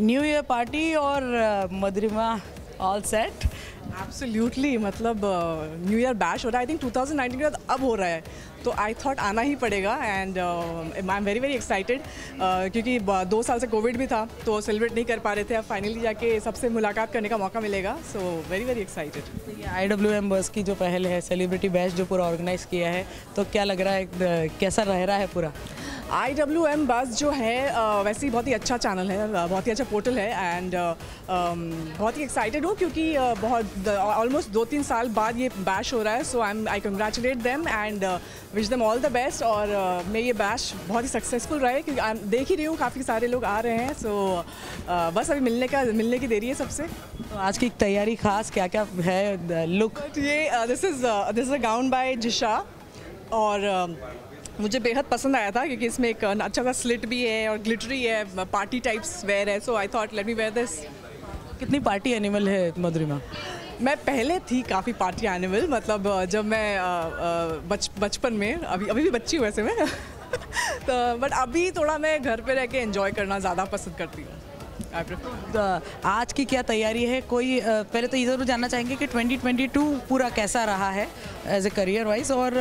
Year party और Madhurima all set absolutely मतलब new year bash हो रहा है. आई थिंक 2019 के बाद अब हो रहा है. तो आई थॉट आना ही पड़ेगा and I am very very excited क्योंकि दो साल से कोविड भी था तो सेलिब्रेट नहीं कर पा रहे थे. अब फाइनली जाके सबसे मुलाकात करने का मौका मिलेगा. So very very excited I W M Buzz की जो पहल है सेलिब्रिटी बैच जो पूरा ऑर्गेनाइज किया है तो क्या लग रहा है कैसा रह रहा है पूरा? आई डब्ल्यू एम बस जो है वैसे ही बहुत ही अच्छा चैनल है बहुत ही अच्छा पोर्टल है एंड बहुत ही एक्साइटेड हूँ क्योंकि बहुत ऑलमोस्ट दो तीन साल बाद ये बैश हो रहा है so I am I congratulate them and wish them all the best और मैं ये बैश बहुत ही सक्सेसफुल रहे क्योंकि I'm- देख ही रही हूँ काफ़ी सारे लोग आ रहे हैं सो बस अभी मिलने का मिलने की देरी है सबसे। तो आज की तैयारी खास क्या क्या है लुक ये this is this is a gown by Jisha और मुझे बेहद पसंद आया था क्योंकि इसमें एक अच्छा सा स्लिट भी है और ग्लिटरी है पार्टी टाइप्स वेयर है so I thought let me wear this कितनी पार्टी एनिमल है मधुरिमा? मैं पहले थी काफ़ी पार्टी एनिमल मतलब जब मैं बच बचपन में अभी अभी भी बच्ची हूँ वैसे मैं। तो बट अभी थोड़ा मैं घर पे रह के इन्जॉय करना ज़्यादा पसंद करती हूँ। तो आज की क्या तैयारी है? कोई पहले तो ये ज़रूर जानना चाहेंगे कि 2022 पूरा कैसा रहा है एज ए करियर वाइज और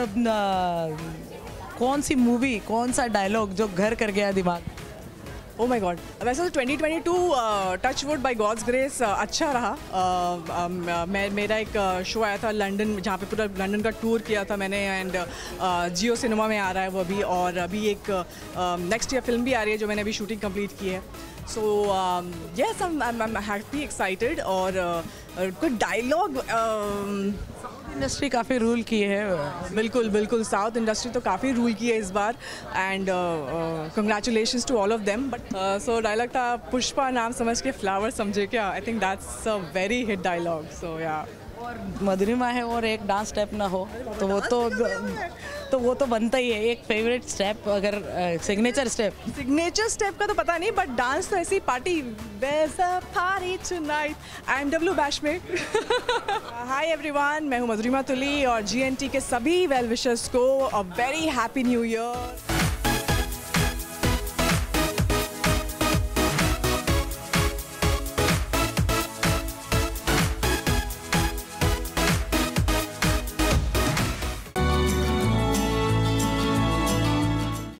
कौन सी मूवी कौन सा डायलॉग जो घर कर गया दिमाग? ओ माय गॉड वैसे तो 2022 touch wood by God's grace अच्छा रहा। Uh, um, मैं मेरा एक शो आया था लंदन जहाँ पे पूरा लंदन का टूर किया था मैंने एंड जियो सिनेमा में आ रहा है वो अभी और अभी एक नेक्स्ट uh, ईयर फ़िल्म भी आ रही है जो मैंने अभी शूटिंग कंप्लीट की है। So yes I am happy excited और कुछ कोई डायलॉग इंडस्ट्री काफ़ी रूल की है। बिल्कुल बिल्कुल साउथ इंडस्ट्री तो काफ़ी रूल की है इस बार। And congratulation to all of them but so dialogue था पुष्पा नाम समझ के फ्लावर समझे क्या? I think that's a very hit dialogue so या और मधुरिमा है और एक डांस स्टेप ना हो तो वो तो तो वो तो बनता ही है एक फेवरेट स्टेप अगर सिग्नेचर स्टेप सिग्नेचर स्टेप का तो पता नहीं बट डांस तो ऐसी पार्टी वैसा party tonight I am W bash में हाय एवरीवन मैं हूँ मधुरिमा तुली और जीएनटी के सभी वेल विशर्स को a very happy new year